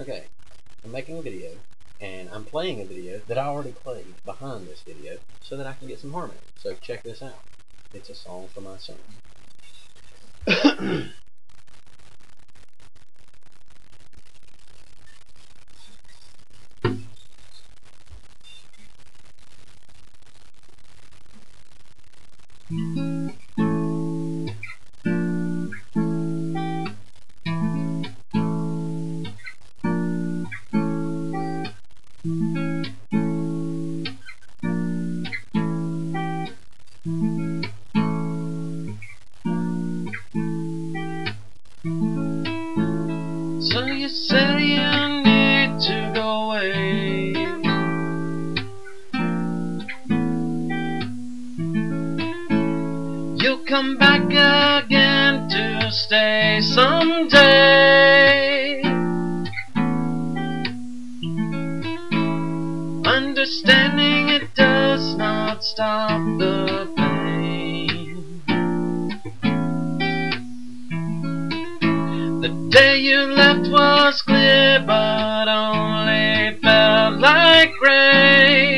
Okay, I'm making a video, and I'm playing a video that I already played behind this video so that I can get some harmony. So check this out. It's a song for my son. So you say you need to go away. You'll come back again to stay someday. Understanding it does not stop the pain. The day you left was clear, but only felt like rain.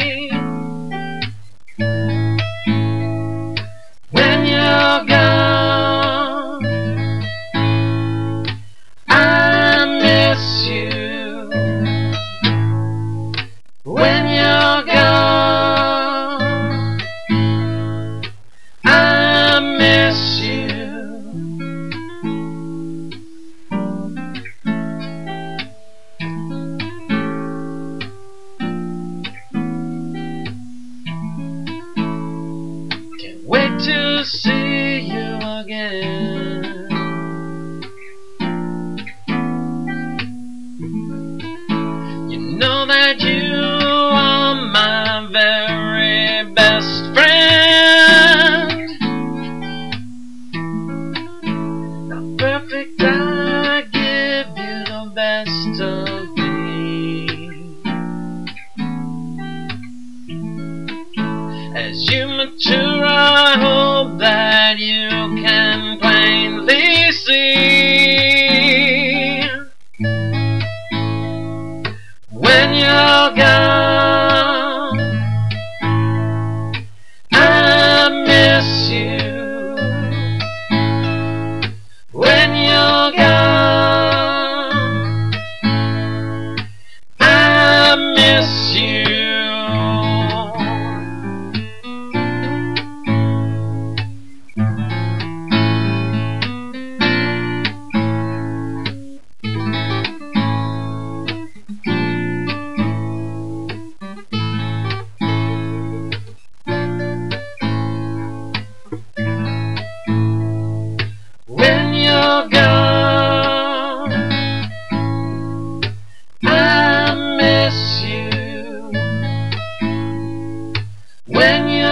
To see you again. You know that you are my very best friend. Not perfect, I give you the best of me. As you mature, that you can plainly see when you're gone. When you're